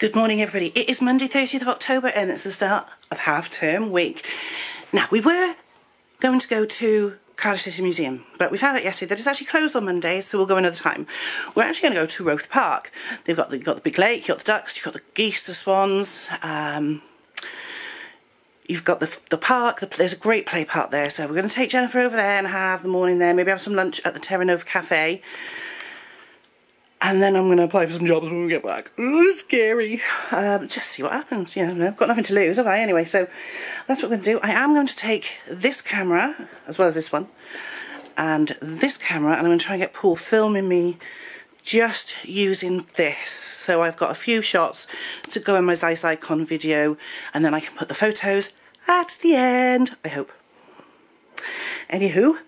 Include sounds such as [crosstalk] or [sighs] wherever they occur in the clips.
Good morning, everybody. It is Monday, 30th of October, and it's the start of half term week. Now, we were going to go to Cardiff City Museum, but we found out yesterday that it's actually closed on Mondays, so we'll go another time. We're actually going to go to Roath Park. They've got the, got the big lake, you've got the ducks, you've got the geese, the swans, um, you've got the, the park, the, there's a great play park there, so we're going to take Jennifer over there and have the morning there, maybe have some lunch at the Terra Nova Cafe and then I'm going to apply for some jobs when we get back. Ooh, scary. Um, just see what happens. Know, I've got nothing to lose, have I? Anyway, so that's what we're going to do. I am going to take this camera, as well as this one, and this camera, and I'm going to try and get Paul filming me just using this. So I've got a few shots to go in my Zeiss Icon video, and then I can put the photos at the end, I hope. Anywho,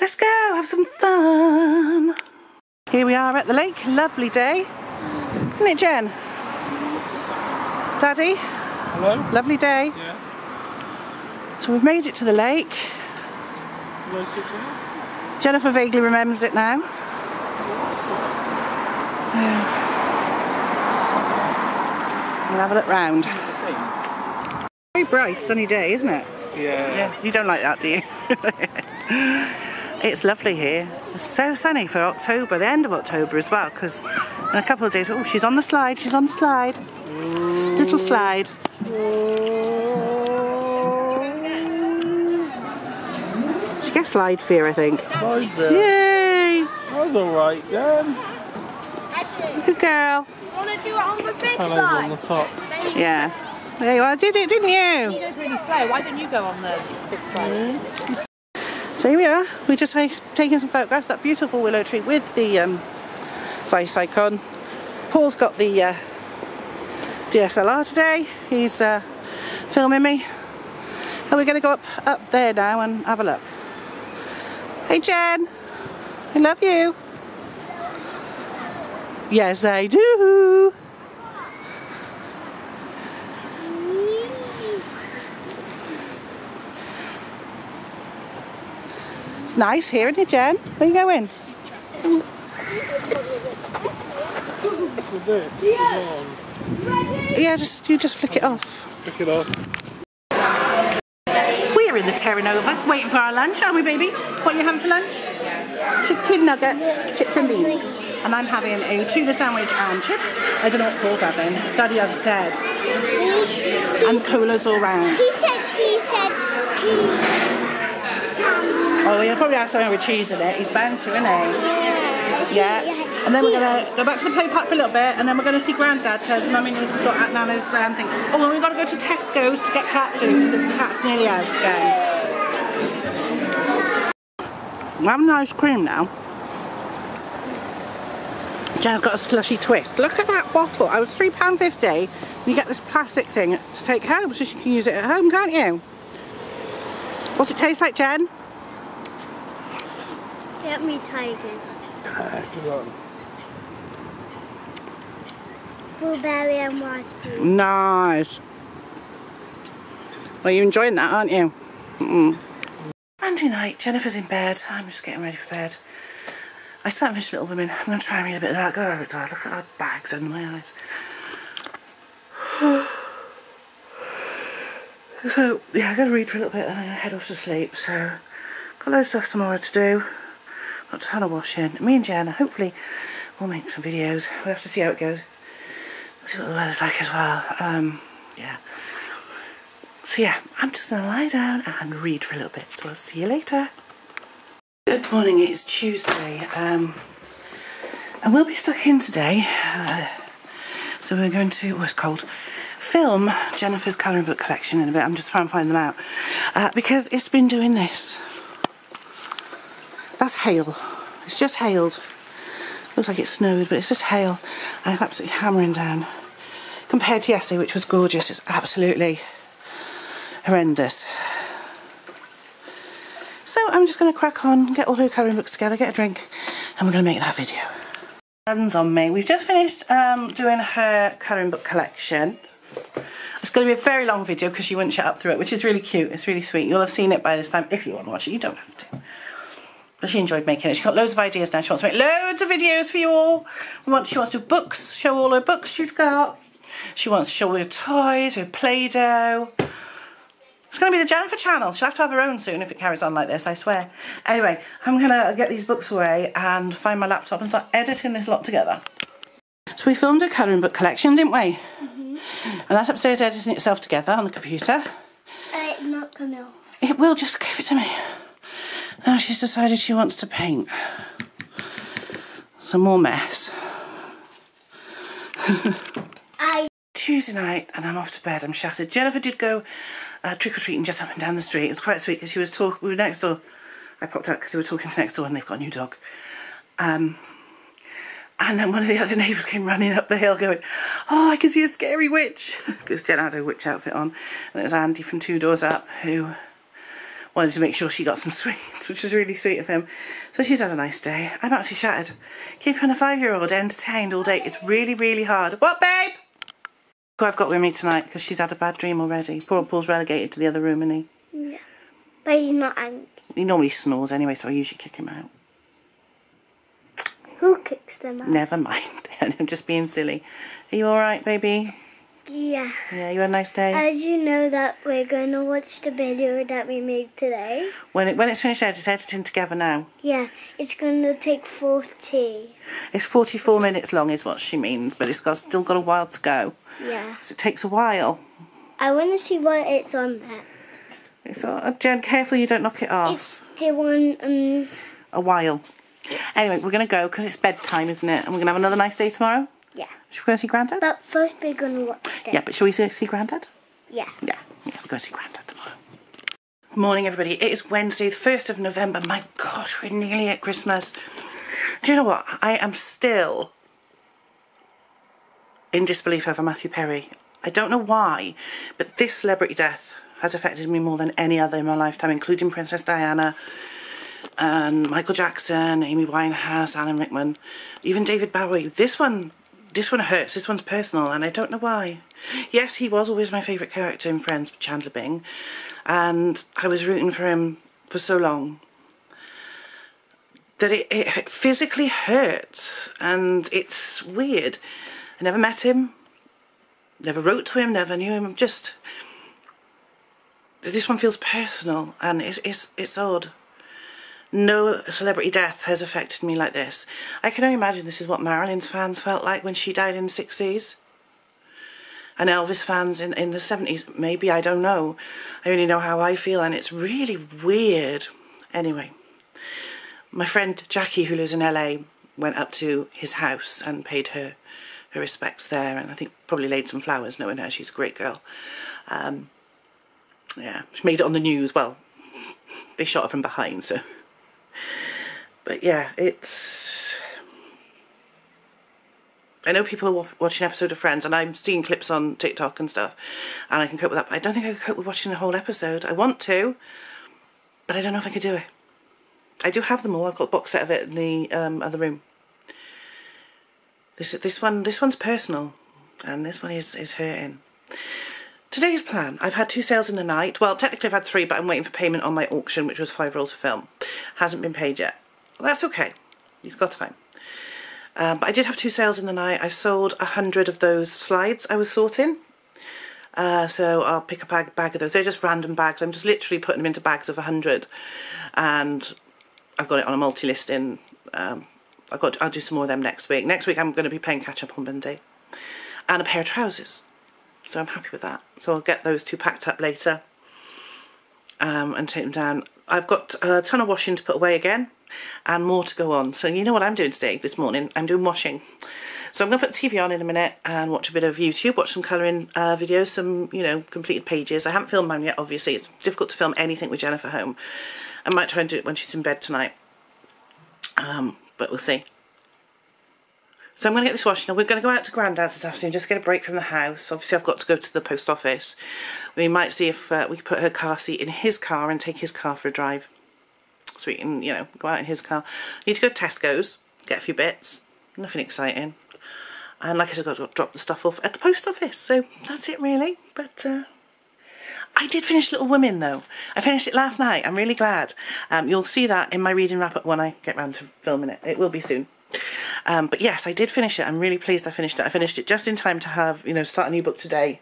let's go, have some fun. Here we are at the lake, lovely day. Isn't it, Jen? Daddy? Hello? Lovely day. Yeah. So we've made it to the lake. Like it there? Jennifer vaguely remembers it now. So, we'll have a look round. Very bright, sunny day, isn't it? Yeah. Yeah, you don't like that, do you? [laughs] it's lovely here. It's so sunny for October, the end of October as well, because in a couple of days, oh, she's on the slide, she's on the slide. Little slide. She gets slide fear, I think. How's uh, it? Yay! That was alright, then. Good girl. Want to do it on the big Hello's on the top. Yeah. There you are, did it, didn't you? He goes really slow. Why don't you go on the big slide? Mm. So here we are, we're just taking some photographs, that beautiful willow tree with the um, Zeiss Icon. Paul's got the uh, DSLR today, he's uh, filming me. And we're going to go up, up there now and have a look. Hey Jen, I love you. Yes I do. Nice here, isn't it Jen? Where are you going? Yeah. Yeah, just you just flick it off. Flick it off. We're in the Terra Nova, waiting for our lunch, aren't we, baby? What are you having for lunch? Chicken nuggets, chips and beans. And I'm having a tuna sandwich and chips. I don't know what Paul's having. Daddy hasn't said. And colas all round. He said, he said, Oh, he'll probably have something with cheese in it. He's bound to, isn't he? Yeah. And then we're going to go back to the play park for a little bit and then we're going to see Grandad because Mummy needs to sort out Nana's um, thing. Oh, and we've got to go to Tesco's to get cat food because the cat's nearly out again. We're having ice cream now. Jen's got a slushy twist. Look at that bottle. I was £3.50. You get this plastic thing to take home so she can use it at home, can't you? What's it taste like, Jen? Let me try again. Good on. Blueberry and raspberry. Nice. Well, you're enjoying that, aren't you? Mm-mm. Monday night, Jennifer's in bed. I'm just getting ready for bed. I still haven't finished Little Women. I'm going to try and read a bit of that. God, look at our bags under my eyes. [sighs] so, yeah, I'm going to read for a little bit and I'm going to head off to sleep. So, got loads of stuff tomorrow to do. Got a ton of washing. Me and Jen, hopefully, we'll make some videos. We'll have to see how it goes. See what the weather's like as well. Um, yeah. So yeah, I'm just gonna lie down and read for a little bit. So I'll see you later. Good morning, it's Tuesday. Um, and we'll be stuck in today. Uh, so we're going to, oh, it's cold, film Jennifer's colouring book collection in a bit. I'm just trying to find them out. Uh, because it's been doing this. That's hail. It's just hailed. Looks like it snowed, but it's just hail. And it's absolutely hammering down. Compared to yesterday, which was gorgeous, it's absolutely horrendous. So I'm just going to crack on, get all her colouring books together, get a drink, and we're going to make that video. Hands on me. We've just finished um, doing her colouring book collection. It's going to be a very long video because she wouldn't shut up through it, which is really cute. It's really sweet. You'll have seen it by this time if you want to watch it. You don't have to. But she enjoyed making it. She's got loads of ideas now. She wants to make loads of videos for you all. We want, she wants to do books, show all her books she's got. She wants to show all her toys, her Play-Doh. It's going to be the Jennifer channel. She'll have to have her own soon if it carries on like this, I swear. Anyway, I'm going to get these books away and find my laptop and start editing this lot together. So we filmed a colouring book collection, didn't we? Mm-hmm. And that's upstairs editing itself together on the computer. Uh, not off. It will, just give it to me. Now she's decided she wants to paint. Some more mess. I Tuesday night and I'm off to bed. I'm shattered. Jennifer did go uh, trick or treating just up and down the street. It was quite sweet because she was talking. We were next door. I popped out because they were talking to next door and they've got a new dog. Um, and then one of the other neighbours came running up the hill going, Oh, I can see a scary witch. [laughs] Because Jen had her witch outfit on. And it was Andy from Two Doors Up who wanted to make sure she got some [laughs] sweets, which was really sweet of him. So she's had a nice day. I'm actually shattered. Keeping a five year old entertained all day, it's really, really hard. What, babe? Who I've got with me tonight because she's had a bad dream already. Poor Paul's relegated to the other room, and he yeah. But he's not angry. he normally snores anyway, so I usually kick him out. Who kicks them out? Never mind. [laughs] I'm just being silly. Are you all right, baby? Yeah. Yeah, you had a nice day. As you know that we're gonna watch the video that we made today. when it when it's finished it's editing together now. Yeah, it's gonna take 40. It's 44 minutes long, is what she means, but it's got still got a while to go. Yeah. So it takes a while. I wanna see what it's on there. It's uh, Jen, careful you don't knock it off. It's the one, um, a while. Anyway, we're gonna go because it's bedtime, isn't it? And we're gonna have another nice day tomorrow. Should we go see Grandad? But first we're gonna watch them. Yeah, but shall we see, see Grandad? Yeah. Yeah, yeah, we're going to see Grandad tomorrow. Morning, everybody. It is Wednesday, the 1st of November. My gosh, we're nearly at Christmas. Do you know what? I am still in disbelief over Matthew Perry. I don't know why, but this celebrity death has affected me more than any other in my lifetime, including Princess Diana and Michael Jackson, Amy Winehouse, Alan Rickman, even David Bowie. This one, this one hurts. This one's personal, and I don't know why. Yes, he was always my favourite character in Friends, Chandler Bing, and I was rooting for him for so long that it, it physically hurts, and it's weird. I never met him, never wrote to him, never knew him. Just this one feels personal, and it's it's it's odd no celebrity death has affected me like this. I can only imagine this is what Marilyn's fans felt like when she died in the 60s. And Elvis fans in, in the 70s, maybe, I don't know. I only know how I feel and it's really weird. Anyway, my friend Jackie, who lives in LA, went up to his house and paid her her respects there and I think probably laid some flowers knowing her, she's a great girl. Um, yeah, she made it on the news, well, [laughs] they shot her from behind, so but yeah, it's. I know people are watching episode of Friends, and I'm seeing clips on TikTok and stuff, and I can cope with that. But I don't think I could cope with watching the whole episode. I want to, but I don't know if I could do it. I do have them all. I've got a box set of it in the um, other room. This this one this one's personal, and this one is is hurting. Today's plan. I've had two sales in the night. Well, technically I've had three, but I'm waiting for payment on my auction, which was five rolls of film. Hasn't been paid yet. That's okay. He's got time. Um, but I did have two sales in the night. I sold a hundred of those slides I was sorting. Uh, so I'll pick a bag, bag of those. They're just random bags. I'm just literally putting them into bags of a hundred. And I've got it on a multi-listing. Um, I've got, I'll do some more of them next week. Next week I'm going to be playing catch up on Monday. And a pair of trousers. So I'm happy with that. So I'll get those two packed up later um, and take them down. I've got a ton of washing to put away again and more to go on. So you know what I'm doing today, this morning? I'm doing washing. So I'm going to put the TV on in a minute and watch a bit of YouTube, watch some colouring uh, videos, some, you know, completed pages. I haven't filmed mine yet, obviously. It's difficult to film anything with Jennifer home. I might try and do it when she's in bed tonight. Um, but we'll see. So I'm going to get this washed. Now we're going to go out to Grandad's this afternoon, just get a break from the house. Obviously I've got to go to the post office. We might see if uh, we can put her car seat in his car and take his car for a drive. So we can, you know, go out in his car. Need to go to Tesco's, get a few bits. Nothing exciting. And like I said, I've got to drop the stuff off at the post office. So that's it really. But uh, I did finish Little Women though. I finished it last night. I'm really glad. Um, you'll see that in my reading wrap up when I get round to filming it. It will be soon. Um, but yes, I did finish it. I'm really pleased I finished it. I finished it just in time to have, you know, start a new book today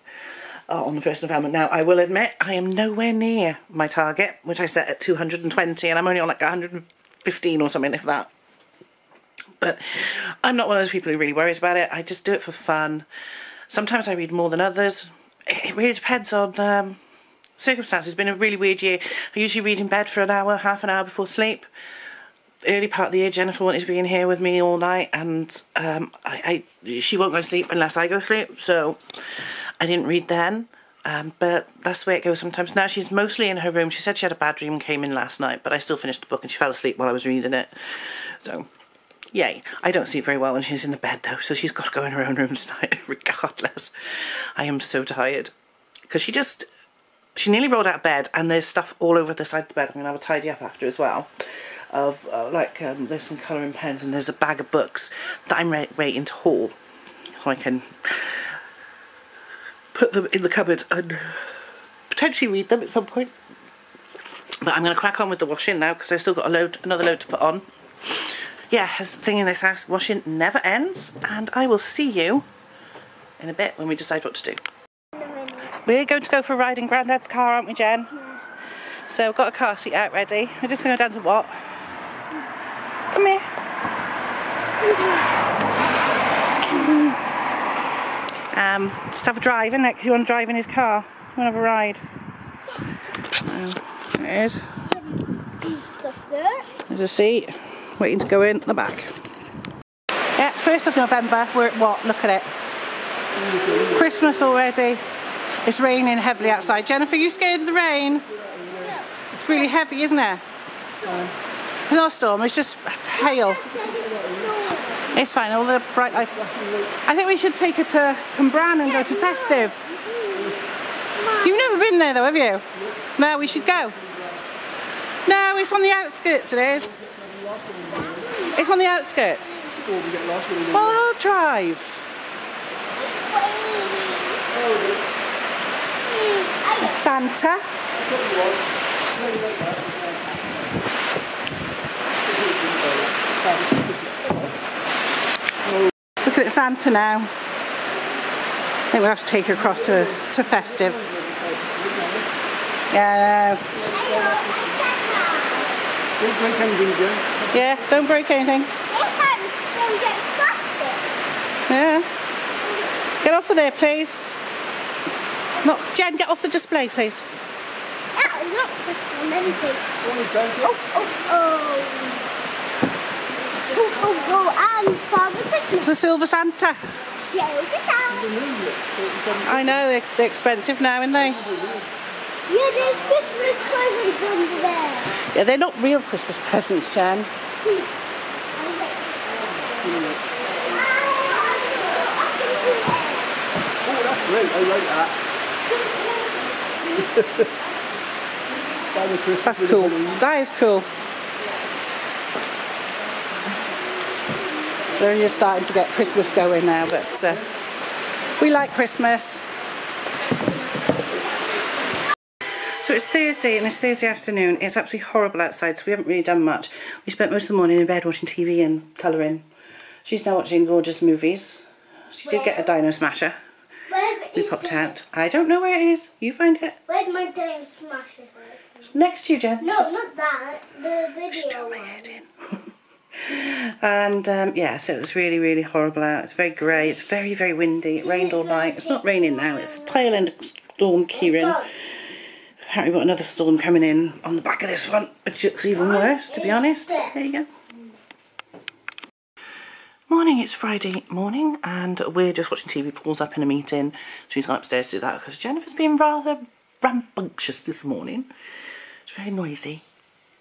uh, on the 1st of November. Now, I will admit, I am nowhere near my target, which I set at 220, and I'm only on like 115 or something, if that. But I'm not one of those people who really worries about it. I just do it for fun. Sometimes I read more than others. It really depends on um, circumstances. It's been a really weird year. I usually read in bed for an hour, half an hour before sleep. Early part of the year, Jennifer wanted to be in here with me all night, and um, I, I she won't go to sleep unless I go to sleep. So I didn't read then. Um, but that's the way it goes sometimes. Now she's mostly in her room. She said she had a bad dream and came in last night, but I still finished the book and she fell asleep while I was reading it. So, yay. I don't sleep very well when she's in the bed though, so she's got to go in her own room [laughs] tonight, regardless. I am so tired. Because she just, she nearly rolled out of bed and there's stuff all over the side of the bed. I'm going to have a tidy up after as well. Of, uh, like, um, there's some colouring pens and there's a bag of books that I'm waiting to haul. So I can put them in the cupboard and potentially read them at some point. But I'm going to crack on with the washing now because I've still got a load, another load to put on. Yeah, the thing in this house, washing never ends, and I will see you in a bit when we decide what to do. We're going to go for a ride in Grandad's car, aren't we, Jen? So I've got a car seat out ready. We're just going to go down to what? Come here. Um, just have a drive, innit? Because you want to drive in his car. You want to have a ride. Um, there it is. There's a seat waiting to go in the back. Yeah, 1st of November, we're at what? Look at it. Christmas already. It's raining heavily outside. Jennifer, you scared of the rain? It's really heavy, isn't it? It's not a storm, it's just hail. It's fine, all the bright lights. I think we should take her to Cwmbran and go to Festive. You've never been there though, have you? No, we should go. No, it's on the outskirts it is. It's on the outskirts. Well, I'll drive. Santa. Look at Santa now. I think we'll have to take her across to, to Festive. Yeah. Don't break anything. Yeah, don't break anything. Yeah. Get off of there, please. Not Jen, get off the display, please. Oh, oh, oh. Oh, oh, oh, and Father Christmas. It's a silver Santa. Show it. I know, they're, they're expensive now, aren't they? Yeah, there's Christmas presents under there. Yeah, they're not real Christmas presents, Jen. Oh, that's great. I like that. Father That's cool. That is cool. So you're starting to get Christmas going now, but uh, we like Christmas. So it's Thursday and it's Thursday afternoon. It's absolutely horrible outside, so we haven't really done much. We spent most of the morning in bed watching TV and colouring. She's now watching gorgeous movies. She did get a Dino Smasher. Where We popped the- out. I don't know where it is. You find it. Where's my Dino Smasher? Next to you, Jen. No, not that. The video Still my one. head in. And um, yeah, so it was really, really horrible out. It's very grey. It's very, very windy. It rained all night. It's not raining now. It's the tail end of storm Ciarán. Apparently, we've got another storm coming in on the back of this one, which looks even worse, to be honest. There you go. Morning, it's Friday morning, and we're just watching TV. Paul's up in a meeting, so he's gone upstairs to do that because Jennifer's been rather rambunctious this morning. It's very noisy.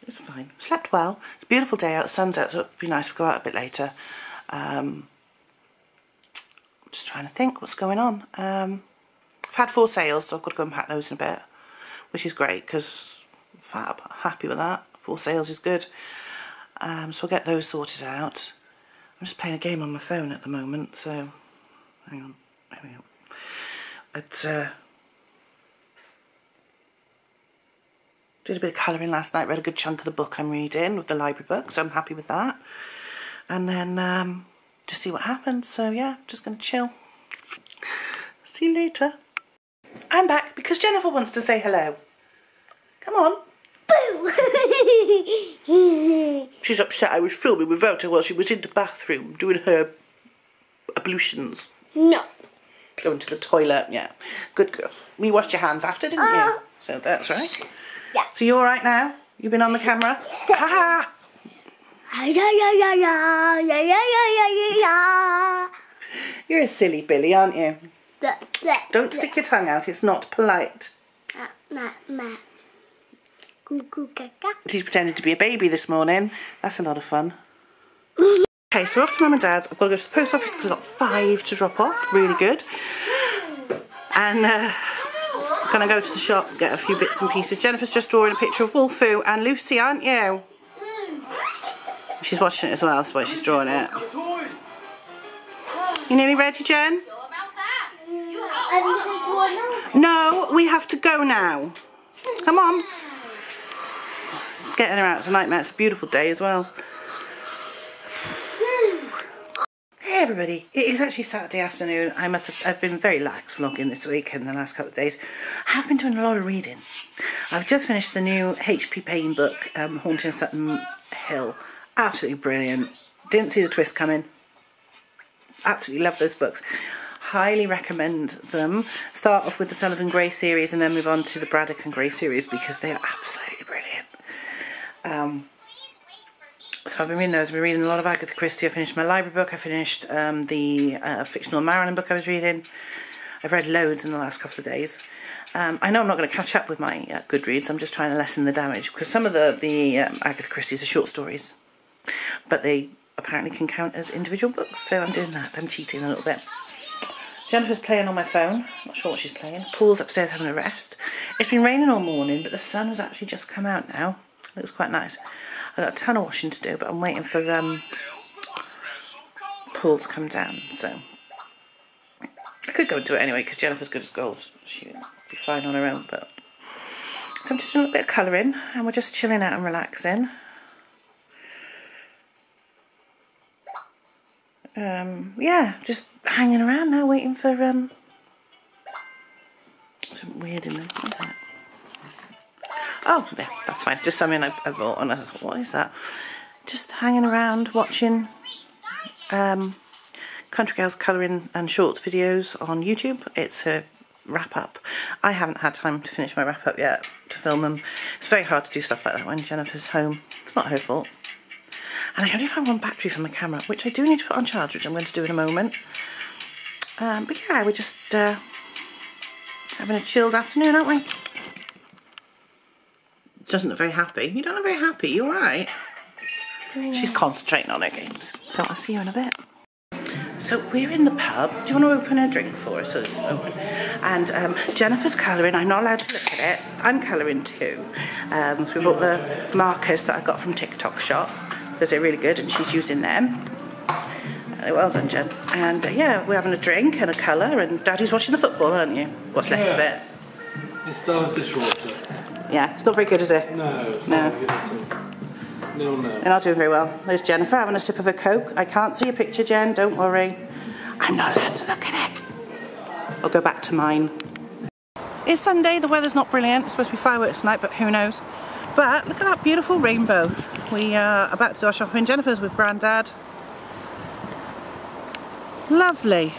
It's fine. Slept well. It's a beautiful day out. The sun's out, so it'd be nice to go out a bit later. Um, just trying to think what's going on. Um, I've had four sales, so I've got to go and pack those in a bit, which is great because fab, happy with that. Four sales is good. Um, so we'll get those sorted out. I'm just playing a game on my phone at the moment, so hang on. We go. It's uh, Did a bit of colouring last night, read a good chunk of the book I'm reading with the library book, so I'm happy with that. And then um, just see what happens. So yeah, just going to chill. See you later. I'm back because Jennifer wants to say hello. Come on. Boo! [laughs] She's upset I was filming without her while she was in the bathroom doing her ablutions. no. Going to the toilet, yeah. Good girl. We washed your hands after, didn't you? Uh. So that's right. Yeah. So you're alright now? You've been on the camera? Ha Yeah, yeah, yeah, yeah, yeah, yeah, yeah, yeah, yeah, yeah. You're a silly Billy, aren't you? Don't stick your tongue out, it's not polite. Ah, ma, ma. Goo, goo, gaga. She's pretending to be a baby this morning. That's a lot of fun. Okay, so we're off to Mum and Dad's. I've got to go to the post office because I've got five to drop off. Really good. And uh, gonna go to the shop, get a few bits and pieces. Jennifer's just drawing a picture of Wolfoo and Lucy, aren't you? She's watching it as well, that's why she's drawing it. You nearly ready, Jen? No, we have to go now. Come on. Getting her out a nightmare. It's a beautiful day as well. Hey everybody, it is actually Saturday afternoon. I must have, I've been very lax vlogging this week and the last couple of days. I have been doing a lot of reading. I've just finished the new H.P. Payne book, um, Haunting Sutton Hill. Absolutely brilliant. Didn't see the twist coming. Absolutely love those books. Highly recommend them. Start off with the Sullivan Gray series and then move on to the Braddock and Gray series because they are absolutely brilliant. Um, I've been reading those. I've been reading a lot of Agatha Christie. I finished my library book. I finished um, the uh, fictional Marilyn book I was reading. I've read loads in the last couple of days. Um, I know I'm not going to catch up with my uh, Goodreads. I'm just trying to lessen the damage because some of the the um, Agatha Christie's are short stories, but they apparently can count as individual books. So I'm doing that. I'm cheating a little bit. Jennifer's playing on my phone. Not sure what she's playing. Paul's upstairs having a rest. It's been raining all morning, but the sun has actually just come out now. Looks quite nice. I've got a ton of washing to do, but I'm waiting for um, Paul to come down. So I could go and do it anyway because Jennifer's good as gold. She'd be fine on her own. But so I'm just doing a bit of colouring, and we're just chilling out and relaxing. Um, yeah, just hanging around now, waiting for um, some weird in there. Oh, there, that's fine. Just something I, I bought, and I thought, what is that? Just hanging around, watching um, Country Girls colouring and shorts videos on YouTube. It's her wrap up. I haven't had time to finish my wrap up yet to film them. It's very hard to do stuff like that when Jennifer's home. It's not her fault. And I only found one battery for my camera, which I do need to put on charge, which I'm going to do in a moment. Um, but yeah, we're just uh, having a chilled afternoon, aren't we? Doesn't look very happy. You don't look very happy. You all right? She's concentrating on her games. So I'll see you in a bit. So we're in the pub. Do you want to open a drink for us? So it's open. And um, Jennifer's colouring. I'm not allowed to look at it. I'm colouring too. Um, so we bought the markers that I got from TikTok Shop because they're really good, and she's using them. Uh, well done, Jen. And uh, yeah, we're having a drink and a colour, and Daddy's watching the football, aren't you? What's left of it? It's Dar's dishwater. Yeah, it's not very good, is it? No, it's No. not good at all. No, no. They're not doing very well. There's Jennifer having a sip of a Coke. I can't see a picture, Jen, don't worry. I'm not allowed to look at it. I'll go back to mine. It's Sunday, the weather's not brilliant. It's supposed to be fireworks tonight, but who knows. But look at that beautiful rainbow. We uh, are about to do our shopping. Jennifer's with Grandad. Lovely.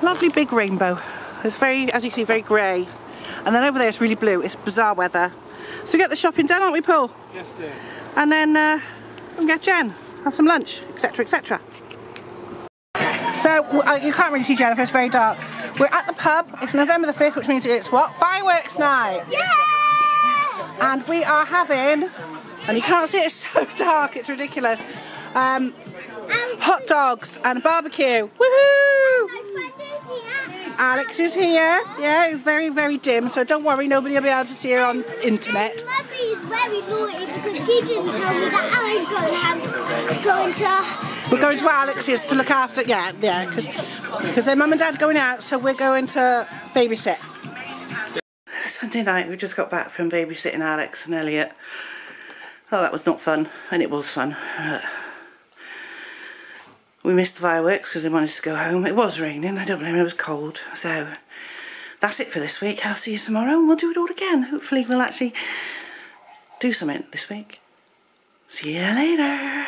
Lovely big rainbow. It's very, as you can see, very grey. And then over there it's really blue. It's bizarre weather. So we get the shopping done, aren't we, Paul? Yes, dear. and then uh, we can get Jen, have some lunch, etc., etc. So uh, you can't really see Jennifer; it's very dark. We're at the pub. It's November the fifth, which means it's what fireworks night. Yeah! And we are having, and you can't see it, it's [laughs] so dark, it's ridiculous. Um, hot dogs and barbecue. Woohoo! Alex is here. Yeah, it's very, very dim, so don't worry, nobody will be able to see her on internet. Mummy is very naughty because she didn't tell me that I was going to have going to. We're going to Alex's to look after, yeah, yeah, because their mum and dad going out, so we're going to babysit. Sunday night we just got back from babysitting Alex and Elliot. Oh, that was not fun, and it was fun. We missed the fireworks because they wanted to go home. It was raining, I don't blame it was cold. So that's it for this week. I'll see you tomorrow and we'll do it all again. Hopefully we'll actually do something this week. See you later.